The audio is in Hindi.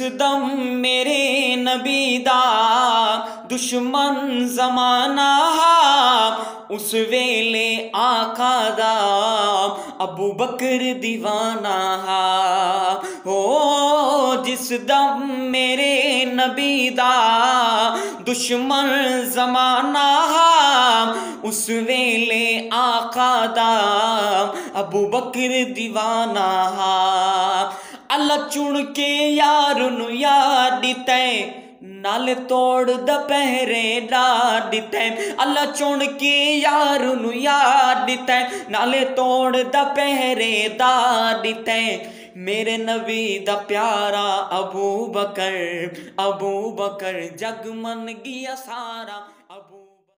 जिस दम मेरे नबी दा, दुश्मन जमाना उस वेले आका अबू बकर दीवाना हो। जिस दम मेरे नबी दा, दुश्मन जमाना उस वेले आका अबू बकर दीवाना अल्लाह चुन के यार नु यार दिते नाल तोड़ दपहरे डार दिते अल्लाह चुन के यार नु यार दिते नाले तोड़ दपहरे दार दिते मेरे नबी दा प्यारा अबू बकर अबू बकर जग मन गया सारा